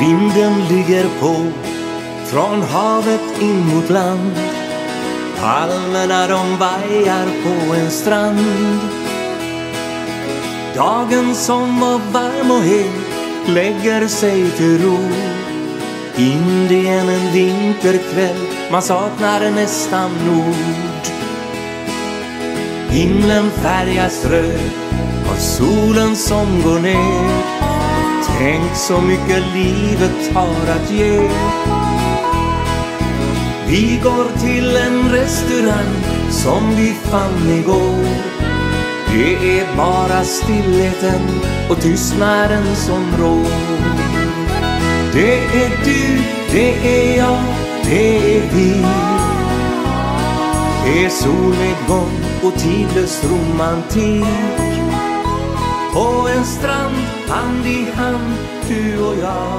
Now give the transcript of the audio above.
Vinden ligger på från havet in mot land. Palmerna de vajar på en strand. Dagen som var varm och het lägger sig till ro. Indien en vinterkväll, man saknar nästan nord. Himlen färgas röd av solen som går ner. Tänk så mycket livet har att ge. Vi går till en restaurang som vi fann igår. Det är bara stillheten och tystnaden som rår. Det är du, det är jag, det är vi. Det är solnedgång och tidlös romantik. På en strand, hand i hand, du och jag.